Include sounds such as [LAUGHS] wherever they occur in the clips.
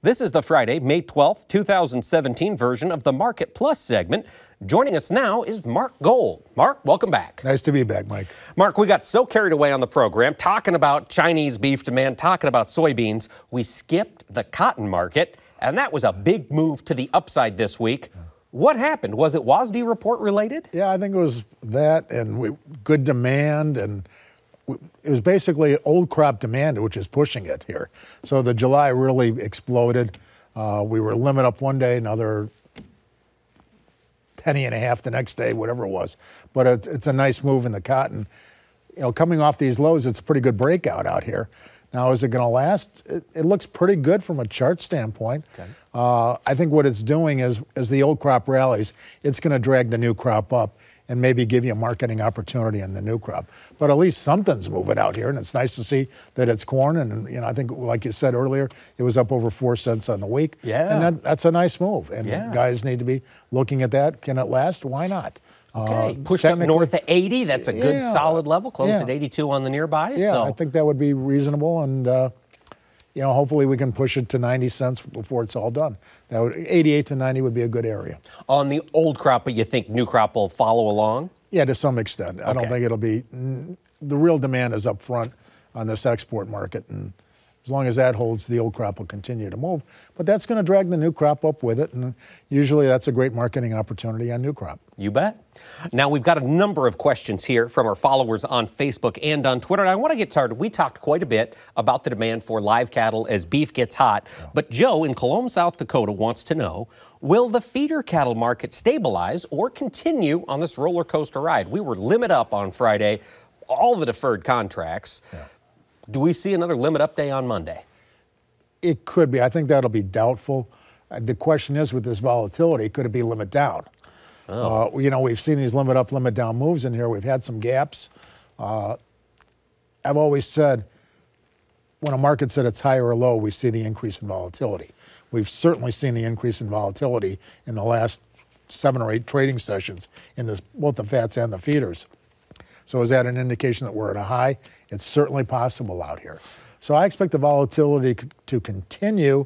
This is the Friday, May 12th, 2017 version of the Market Plus segment. Joining us now is Mark Gold. Mark, welcome back. Nice to be back, Mike. Mark, we got so carried away on the program talking about Chinese beef demand, talking about soybeans, we skipped the cotton market, and that was a big move to the upside this week. What happened? Was it WASDE report related? Yeah, I think it was that and we, good demand and it was basically old crop demand, which is pushing it here. So the July really exploded. Uh, we were limit up one day, another penny and a half the next day, whatever it was. But it's, it's a nice move in the cotton. You know, coming off these lows, it's a pretty good breakout out here. Now, is it going to last? It, it, looks pretty good from a chart standpoint. Okay. Uh, I think what it's doing is, as the old crop rallies, it's going to drag the new crop up and maybe give you a marketing opportunity in the new crop. But at least something's moving out here, and it's nice to see that it's corn. And you know, I think, like you said earlier, it was up over four cents on the week. Yeah, and that, that's a nice move. And yeah. guys need to be looking at that. Can it last? Why not? Okay, uh, pushed up north of 80. That's a good yeah, solid level, close yeah. at 82 on the nearby. Yeah, so. I think that would be reasonable, and uh, you know, hopefully we can push it to 90 cents before it's all done. That would 88 to 90 would be a good area. On the old crop, but you think new crop will follow along? Yeah, to some extent. Okay. I don't think it'll be. The real demand is up front on this export market, and as long as that holds, the old crop will continue to move. But that's going to drag the new crop up with it, and usually that's a great marketing opportunity on new crop. You bet. Now, we've got a number of questions here from our followers on Facebook and on Twitter. And I want to get started. We talked quite a bit about the demand for live cattle as beef gets hot. Yeah. But Joe in Colome, South Dakota wants to know Will the feeder cattle market stabilize or continue on this roller coaster ride? We were limit up on Friday, all the deferred contracts. Yeah. Do we see another limit up day on Monday? It could be. I think that'll be doubtful. Uh, the question is with this volatility, could it be limit down? Oh. Uh, you know, we've seen these limit up, limit down moves in here. We've had some gaps. Uh, I've always said when a market's at its high or low, we see the increase in volatility. We've certainly seen the increase in volatility in the last seven or eight trading sessions in this, both the fats and the feeders. So is that an indication that we're at a high? It's certainly possible out here. So I expect the volatility to continue.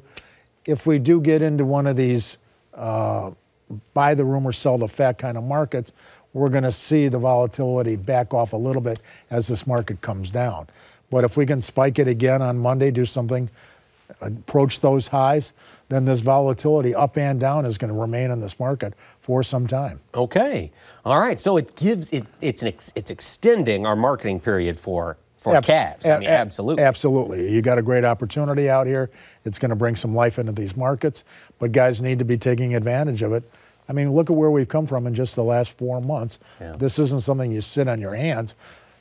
If we do get into one of these uh, buy the rumor, sell the fat kind of markets, we're going to see the volatility back off a little bit as this market comes down. But if we can spike it again on Monday, do something, approach those highs, then this volatility up and down is going to remain in this market for some time. Okay. All right. So it gives it it's an ex, it's extending our marketing period for for Abs- calves. I mean, absolutely. Absolutely. You got a great opportunity out here. It's going to bring some life into these markets, but guys need to be taking advantage of it. I mean, look at where we've come from in just the last four months. Yeah. This isn't something you sit on your hands.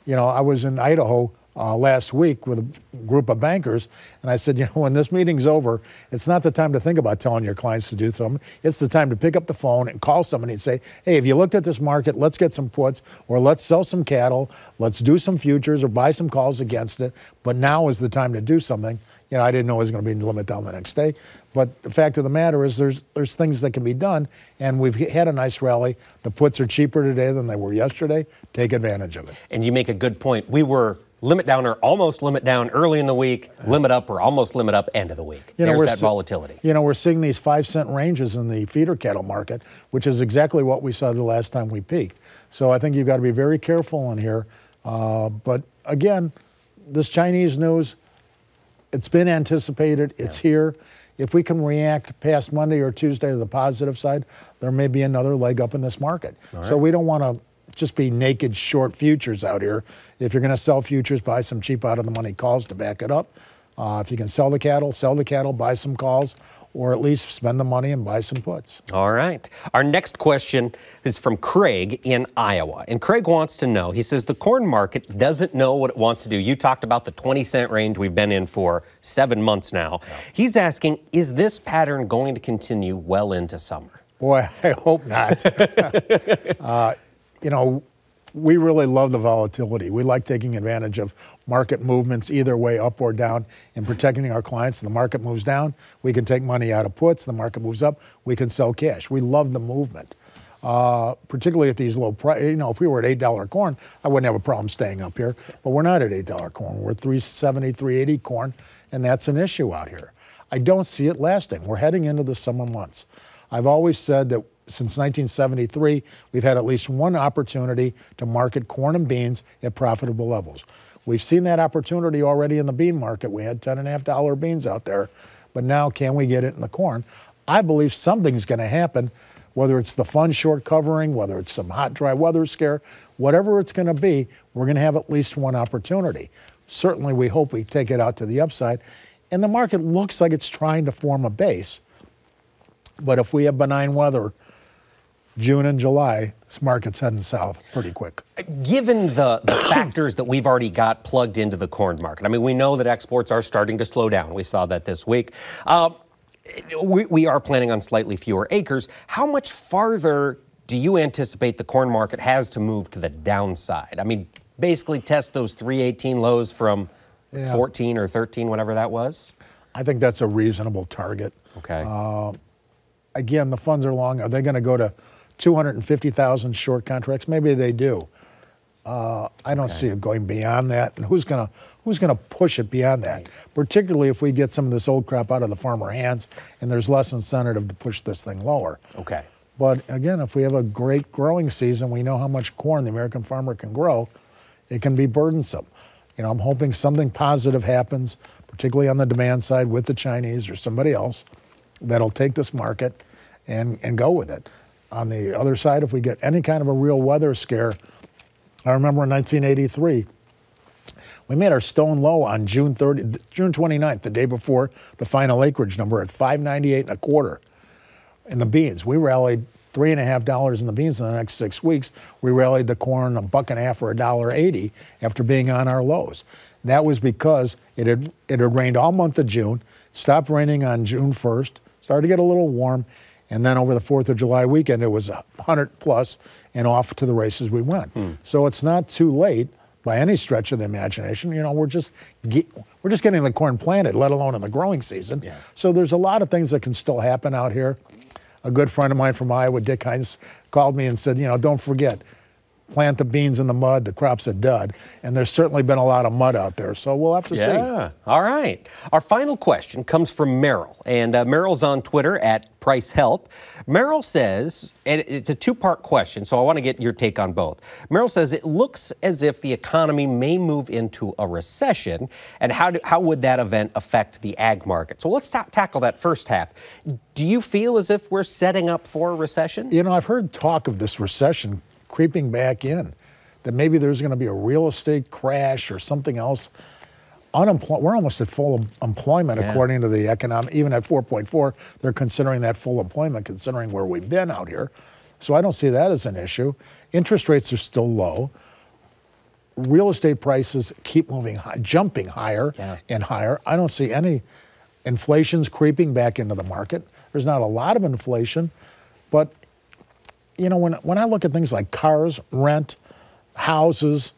You know, I was in Idaho uh, last week with a group of bankers, and I said, you know, when this meeting's over, it's not the time to think about telling your clients to do something. It's the time to pick up the phone and call somebody and say, hey, have you looked at this market? Let's get some puts, or let's sell some cattle, let's do some futures, or buy some calls against it. But now is the time to do something. You know, I didn't know it was going to be the limit down the next day, but the fact of the matter is, there's there's things that can be done, and we've had a nice rally. The puts are cheaper today than they were yesterday. Take advantage of it. And you make a good point. We were limit down or almost limit down early in the week, limit up or almost limit up end of the week. You know, There's that volatility. You know, we're seeing these five cent ranges in the feeder cattle market, which is exactly what we saw the last time we peaked. So I think you've got to be very careful in here. Uh, but again, this Chinese news, it's been anticipated, it's yeah. here. If we can react past Monday or Tuesday to the positive side, there may be another leg up in this market. Right. So we don't want to just be naked short futures out here. If you're going to sell futures, buy some cheap out of the money calls to back it up. Uh, if you can sell the cattle, sell the cattle, buy some calls, or at least spend the money and buy some puts. All right. Our next question is from Craig in Iowa. And Craig wants to know he says, the corn market doesn't know what it wants to do. You talked about the 20 cent range we've been in for seven months now. Yeah. He's asking, is this pattern going to continue well into summer? Boy, [LAUGHS] I hope not. [LAUGHS] uh, you know, we really love the volatility. We like taking advantage of market movements either way, up or down, and protecting our clients. The market moves down, we can take money out of puts. The market moves up, we can sell cash. We love the movement. Uh, particularly at these low prices. You know, if we were at eight dollar corn, I wouldn't have a problem staying up here. But we're not at eight dollar corn. We're at 370, 380 corn, and that's an issue out here. I don't see it lasting. We're heading into the summer months. I've always said that since 1973, we've had at least one opportunity to market corn and beans at profitable levels. We've seen that opportunity already in the bean market. We had $10.5 beans out there, but now can we get it in the corn? I believe something's going to happen, whether it's the fund short covering, whether it's some hot, dry weather scare, whatever it's going to be, we're going to have at least one opportunity. Certainly, we hope we take it out to the upside. And the market looks like it's trying to form a base. But if we have benign weather, June and July, this market's heading south pretty quick. Given the, the [COUGHS] factors that we've already got plugged into the corn market, I mean, we know that exports are starting to slow down. We saw that this week. Uh, we, we are planning on slightly fewer acres. How much farther do you anticipate the corn market has to move to the downside? I mean, basically test those 318 lows from yeah. 14 or 13, whatever that was? I think that's a reasonable target. Okay. Uh, again, the funds are long. Are they going to go to 250,000 short contracts? Maybe they do. Uh, I don't okay. see it going beyond that. And who's going to who's going to push it beyond that? Right. Particularly if we get some of this old crop out of the farmer hands, and there's less incentive to push this thing lower. Okay. But again, if we have a great growing season, we know how much corn the American farmer can grow. It can be burdensome. You know, I'm hoping something positive happens, particularly on the demand side with the Chinese or somebody else, that'll take this market and, and go with it. On the other side, if we get any kind of a real weather scare, I remember in 1983, we made our stone low on June 30, June 29th, the day before the final acreage number at 598 and a quarter in the beans. We rallied three and a half dollars in the beans in the next six weeks. We rallied the corn a buck and a half or a dollar eighty after being on our lows. That was because it had it had rained all month of June, stopped raining on June 1st, started to get a little warm, and then over the 4th of July weekend it was 100 plus and off to the races we went. Hmm. So it's not too late by any stretch of the imagination. You know, we're just get, we're just getting the corn planted, let alone in the growing season. Yeah. So there's a lot of things that can still happen out here a good friend of mine from Iowa, Dick Hines, called me and said, you know, don't forget, plant the beans in the mud, the crop's a dud. And there's certainly been a lot of mud out there, so we'll have to yeah. see. Yeah, all right. Our final question comes from Merrill, and uh, Merrill's on Twitter at Price Help. Merrill says, and it's a two part question, so I want to get your take on both. Merrill says it looks as if the economy may move into a recession, and how, do, how would that event affect the ag market? So let's ta- tackle that first half. Do you feel as if we're setting up for a recession? You know, I've heard talk of this recession creeping back in, that maybe there's going to be a real estate crash or something else. Unemploy- we're almost at full employment yeah. according to the economic, even at 4.4, they're considering that full employment, considering where we've been out here. So I don't see that as an issue. Interest rates are still low. Real estate prices keep moving, high, jumping higher yeah. and higher. I don't see any inflation's creeping back into the market. There's not a lot of inflation, but you know, when, when I look at things like cars, rent, houses,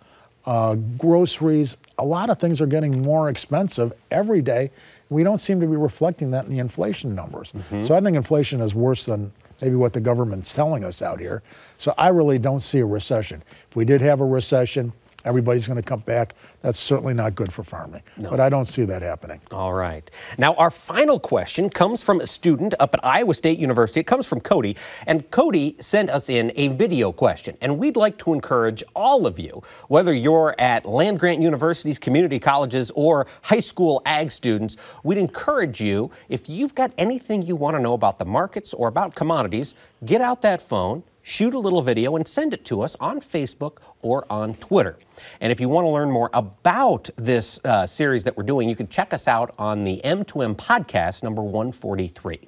uh, groceries, a lot of things are getting more expensive every day. We don't seem to be reflecting that in the inflation numbers. Mm-hmm. So I think inflation is worse than maybe what the government's telling us out here. So I really don't see a recession. If we did have a recession, everybody's going to come back. That's certainly not good for farming. No. But I don't see that happening. All right. Now, our final question comes from a student up at Iowa State University. It comes from Cody. And Cody sent us in a video question. And we'd like to encourage all of you, whether you're at land grant universities, community colleges, or high school ag students, we'd encourage you, if you've got anything you want to know about the markets or about commodities, get out that phone shoot a little video and send it to us on Facebook or on Twitter. And if you want to learn more about this uh, series that we're doing, you can check us out on the M2M podcast number 143.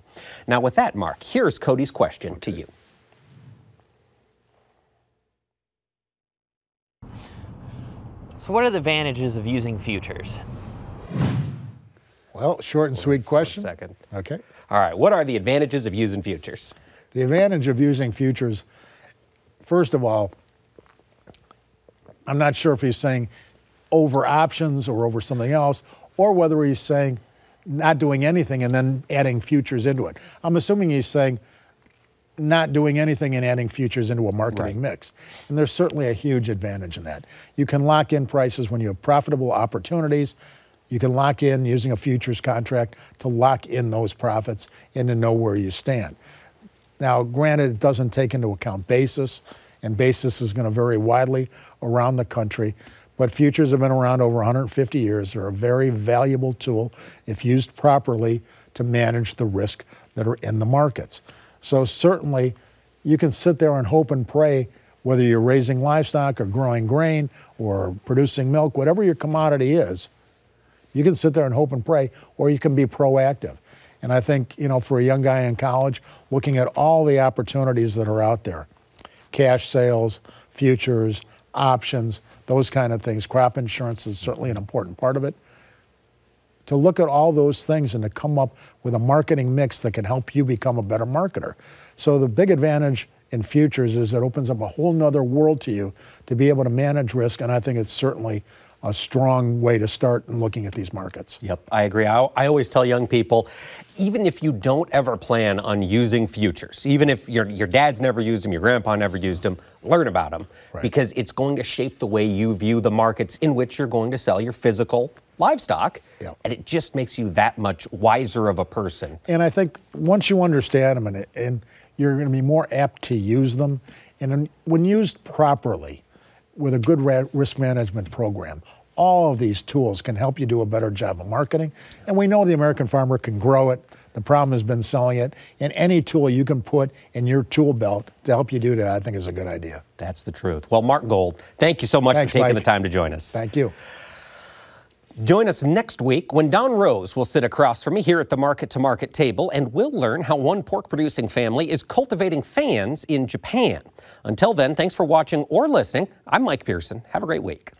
Now, with that, Mark, here's Cody's question okay. to you. So, what are the advantages of using futures? Well, short and sweet question. One second. Okay. All right. What are the advantages of using futures? The advantage of using futures, first of all, I'm not sure if he's saying over options or over something else, or whether he's saying not doing anything and then adding futures into it. I'm assuming he's saying not doing anything and adding futures into a marketing right. mix. And there's certainly a huge advantage in that. You can lock in prices when you have profitable opportunities. You can lock in using a futures contract to lock in those profits and to know where you stand. Now, granted, it doesn't take into account basis, and basis is going to vary widely around the country. But futures have been around over 150 years. They're a very valuable tool if used properly to manage the risk that are in the markets. So, certainly, you can sit there and hope and pray whether you're raising livestock or growing grain or producing milk, whatever your commodity is, you can sit there and hope and pray, or you can be proactive. And I think, you know, for a young guy in college, looking at all the opportunities that are out there cash sales, futures, options, those kind of things. Crop insurance is certainly an important part of it. To look at all those things and to come up with a marketing mix that can help you become a better marketer. So the big advantage in futures is it opens up a whole nother world to you to be able to manage risk, and I think it's certainly a strong way to start in looking at these markets. Yep, I agree. I, I, always tell young people, even if you don't ever plan on using futures, even if your, your dad's never used them, your grandpa never used them, learn about them right. because it's going to shape the way you view the markets in which you're going to sell your physical livestock. Yep. And it just makes you that much wiser of a person. And I think once you understand them and, and you're going to be more apt to use them. And when used properly with a good risk management program, all of these tools can help you do a better job of marketing. And we know the American farmer can grow it. The problem has been selling it. And any tool you can put in your tool belt to help you do that, I think is a good idea. That's the truth. Well, Mark Gold, thank you so much Thanks, for taking Mike. the time to join us. Thank you. Join us next week when Don Roose will sit across from me here at the Market to Market table and we'll learn how one pork producing family is cultivating fans in Japan. Until then, thanks for watching or listening. I'm Mike Pearson. Have a great week.